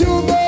you, baby.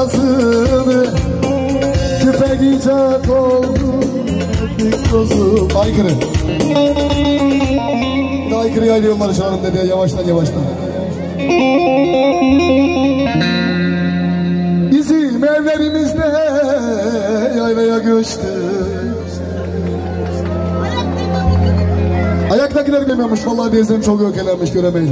yazıldı Tüfek oldu tozu Aykırı. Bir de aykırı yaylıyorum Barış Hanım dedi yavaştan yavaştan. Bizim evlerimizde yaylaya göçtü. Ayaktakiler bilmiyormuş vallahi diyezlerim çok ökelenmiş göremeyiz.